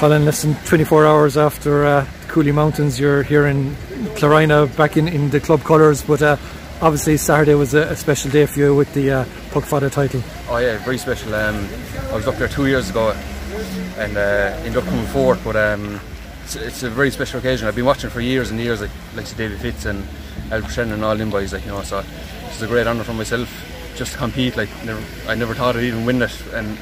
Colin, less than 24 hours after uh, Cooley Mountains, you're here in Clarina, back in, in the club colours, but uh, obviously Saturday was a, a, special day for you with the uh, Puck title. Oh yeah, very special. Um, I was up there two years ago and uh, ended up coming fourth, but um, it's, it's, a very special occasion. I've been watching for years and years, like like David Fitz and Albert Shannon and all them boys, like you know. So it's a great honour for myself just to compete. Like never, I never thought I'd even win it, and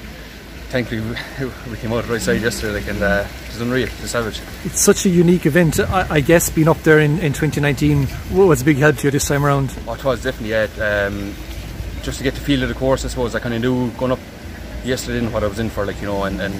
thankfully we came out the right side yesterday, like, and uh, it was unreal, it was savage. It's such a unique event. I, I guess being up there in, in 2019 was a big help to you this time around. Oh, it was definitely, yeah. Um, just to get the feel of the course, I suppose. I kind of knew going up yesterday and what I was in for, like you know, and, and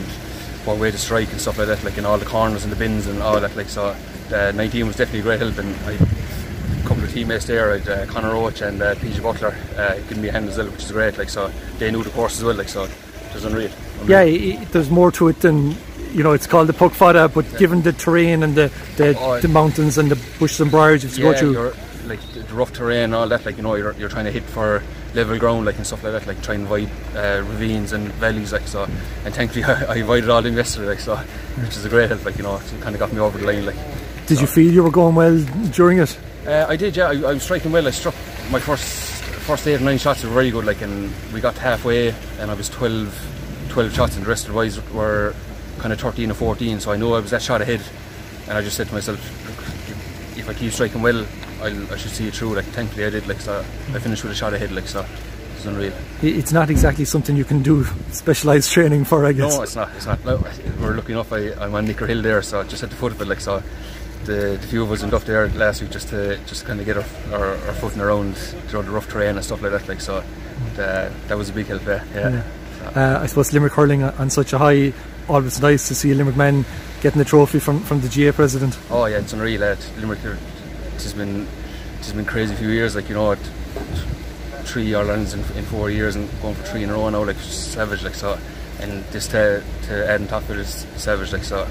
what way to strike and stuff like that, like in all the corners and the bins and all that. Like so, uh, 19 was definitely a great help, and I a couple of teammates there, I'd, uh, Conor Roach and uh, PJ Butler, uh, giving me a hand as well, which is great. Like so, they knew the course as well. Like so, it was unreal. Yeah, it, there's more to it than you know. It's called the Poc Fada, but yeah. given the terrain and the the, oh, the, mountains and the bushes and briars you yeah, go through, like the rough terrain and all that, like you know, you're, you're trying to hit for level ground, like and stuff like that, like trying to avoid uh, ravines and valleys, like so. And thankfully, I, I avoided all them yesterday, like so, which is a great help, like you know, it kind of got me over the line, like. Did so. you feel you were going well during it? Uh, I did, yeah. I, I was striking well. I struck my first first eight or nine shots were very good, like, and we got halfway, and I was 12 12 shots and the rest of the boys were kind of 13 or 14 so I know I was that shot ahead. And I just said to myself if I keep striking well I'll, i should see it through like thankfully I did like so I finished with a shot ahead like so it's unreal. It's not exactly something you can do specialised training for I guess. no it's not it's not. No, we're lucky enough I, I'm on Nicker Hill there so I just had the foot of it like so the, the few of us in Duff there last week just to just kind of get our, our, our footing around through the rough terrain and stuff like that like so the, that was a big help there yeah. yeah. Uh, I suppose Limerick hurling on such a high, always nice to see Limerick men getting the trophy from, from the GAA president. Oh yeah, it's unreal. Uh, Limerick, it has been it has been crazy few years. Like you know, three All Irelands in, in, four years and going for three in a row now, like savage. Like so, and just to to add on top of it is savage. Like so,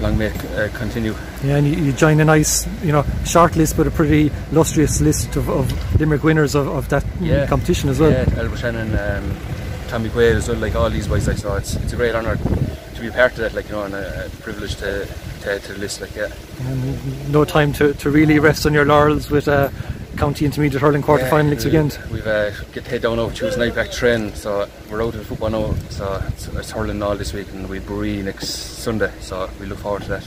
long may it uh, continue. Yeah, and you, you, join a nice, you know, short list, but a pretty illustrious list of, of Limerick winners of, of that yeah. competition as well. Yeah, Albert Shannon. Um, Tommy Quaid as well, like all these boys, like so it's it's a great honour to be a part of that, like you know, and a, a privilege to, to, to the list, like yeah. And no time to, to really rest on your laurels with uh, county intermediate hurling quarter final next weekend. We've uh, get head down over Tuesday night back train, so we're out of football now. So it's, it's hurling all this week, and we Bree next Sunday. So we look forward to that.